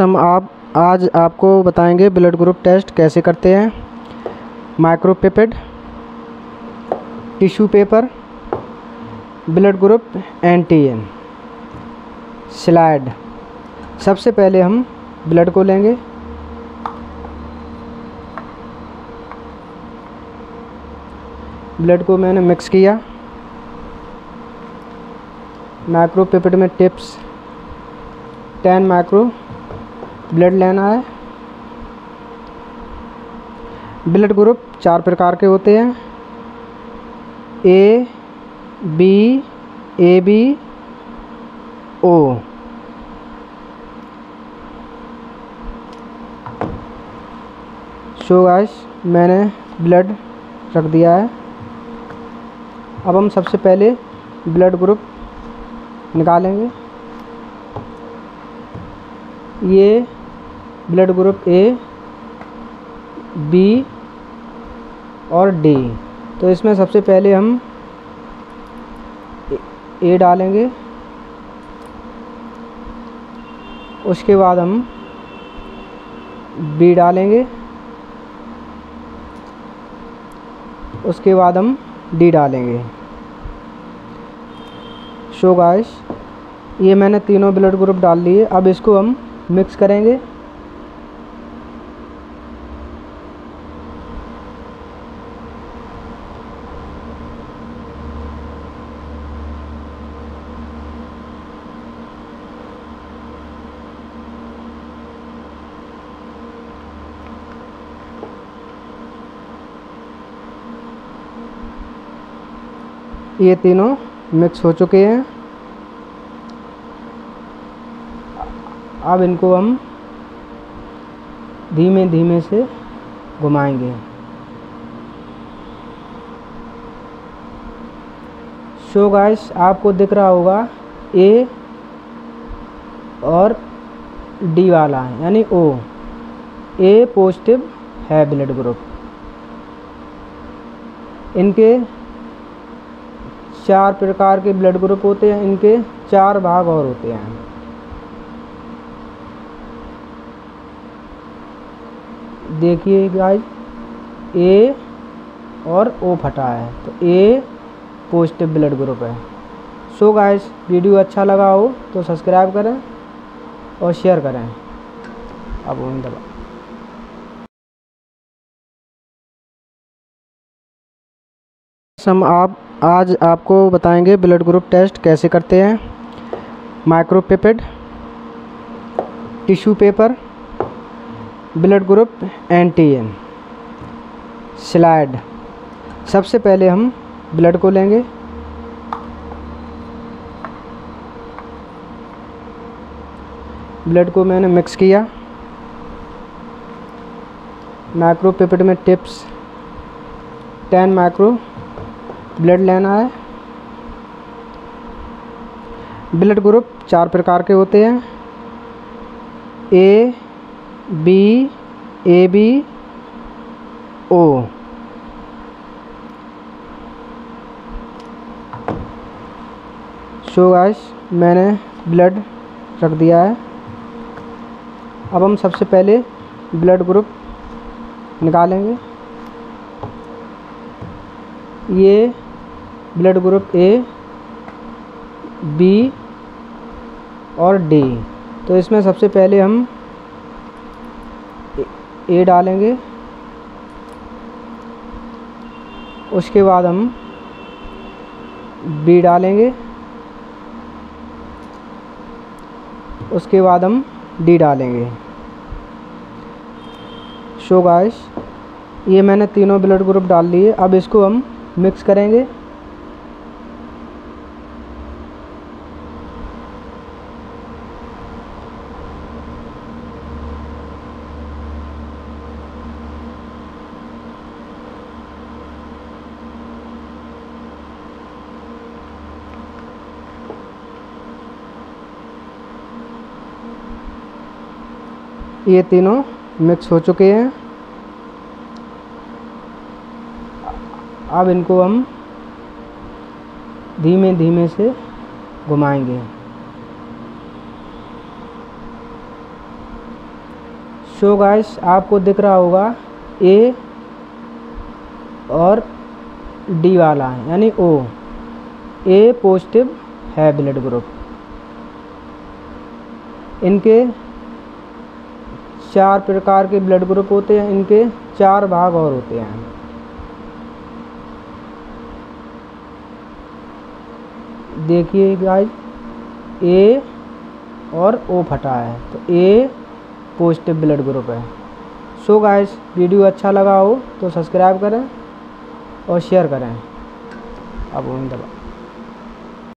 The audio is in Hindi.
हम आप, आज आपको बताएँगे ब्लड ग्रुप टेस्ट कैसे करते हैं। Micropipette tissue paper blood group anti and slide सबसे पहले हम ब्लड को लेंगे। ब्लड को मैंने मिक्स किया। माइक्रो माइक्रोपिपेड में टिप्स टेन माइक्रो ब्लड लेना है। ब्लड ग्रुप चार प्रकार के होते हैं। A, B A, B, O. So guys मैंने ब्लड रख दिया है। अब हम सबसे पहले ब्लड ग्रुप निकालेंगे। ये ब्लड ग्रुप ए, बी और डी। तो इसमें सबसे पहले हम ए डालेंगे। उसके बाद हम बी डालेंगे। उसके बाद हम डी डालेंगे। शो गाइस ये मैंने तीनों ब्लड ग्रुप डाल लिए। अब इसको हम मिक्स करेंगे। ये तीनों मिक्स हो चुके हैं। अब इनको हम धीमे धीमे से घुमाएँगे। सो so गाइस आपको दिख रहा होगा ए और डी वाला है, यानी ओ ए पॉजिटिव है ब्लड ग्रुप इनके चार प्रकार के ब्लड ग्रुप होते हैं, इनके चार भाग और होते हैं। देखिए गाइस ए और ओ फटा है तो ए पॉजिटिव ब्लड ग्रुप है। सो गाइस वीडियो अच्छा लगा हो तो सब्सक्राइब करें और शेयर करें। अब वहीं दबा हम आप आज आपको बताएँगे ब्लड ग्रुप टेस्ट कैसे करते हैं। Micropipette tissue paper blood group and slide सबसे पहले हम ब्लड को लेंगे। ब्लड को मैंने मिक्स किया। माइक्रोपिपेड में टिप्स टेन माइक्रो ब्लड लेना है। ब्लड ग्रुप चार प्रकार के होते हैं। A, B A, B, O. So guys मैंने ब्लड रख दिया है। अब हम सबसे पहले ब्लड ग्रुप निकालेंगे। ये ब्लड ग्रुप ए बी और डी तो इसमें सबसे पहले हम ए डालेंगे। उसके बाद हम बी डालेंगे। उसके बाद हम डी डालेंगे। शो गाइस ये मैंने तीनों ब्लड ग्रुप डाल लिए। अब इसको हम मिक्स करेंगे। ये तीनों मिक्स हो चुके हैं। अब इनको हम धीमे धीमे से घुमाएँगे। सो गाइस आपको दिख रहा होगा ए और डी वाला है, यानी ओ ए पॉजिटिव है ब्लड ग्रुप इनके चार प्रकार के ब्लड ग्रुप होते हैं, इनके चार भाग और होते हैं। देखिए गाइस ए और ओ फटा है तो ए पॉजिटिव ब्लड ग्रुप है। सो गाइस वीडियो अच्छा लगा हो तो सब्सक्राइब करें और शेयर करें। अब दबा